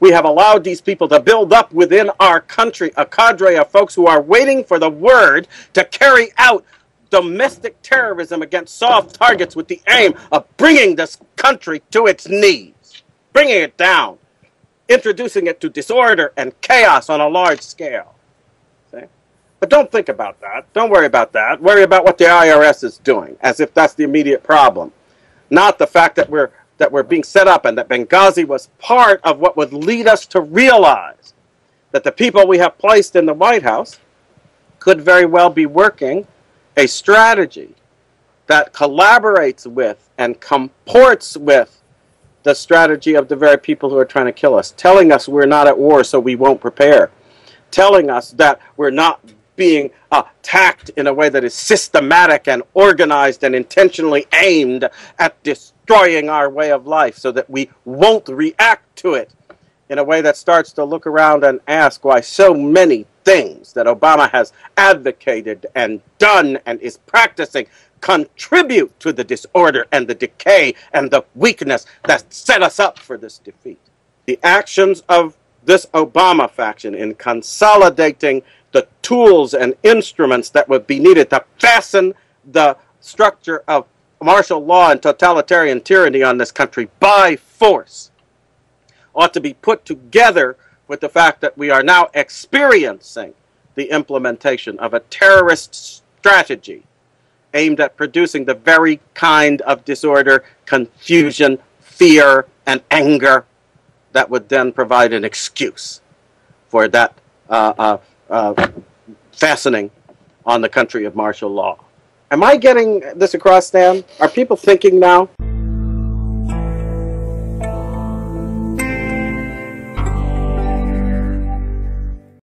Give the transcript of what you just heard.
we have allowed these people to build up within our country a cadre of folks who are waiting for the word to carry out domestic terrorism against soft targets with the aim of bringing this country to its knees, bringing it down, introducing it to disorder and chaos on a large scale. But don't think about that. Don't worry about that. Worry about what the IRS is doing, as if that's the immediate problem. Not the fact that we're that we're being set up and that Benghazi was part of what would lead us to realize that the people we have placed in the White House could very well be working a strategy that collaborates with and comports with the strategy of the very people who are trying to kill us, telling us we're not at war so we won't prepare, telling us that we're not being attacked in a way that is systematic and organized and intentionally aimed at destroying our way of life so that we won't react to it in a way that starts to look around and ask why so many things that Obama has advocated and done and is practicing contribute to the disorder and the decay and the weakness that set us up for this defeat. The actions of this Obama faction in consolidating the tools and instruments that would be needed to fasten the structure of martial law and totalitarian tyranny on this country by force ought to be put together with the fact that we are now experiencing the implementation of a terrorist strategy aimed at producing the very kind of disorder, confusion, fear, and anger that would then provide an excuse for that uh, uh, uh, fastening on the country of martial law. Am I getting this across, Dan? Are people thinking now?